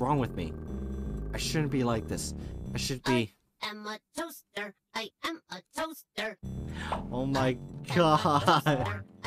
wrong with me? I shouldn't be like this. I should be. am a toaster. I am a toaster. Oh my am god.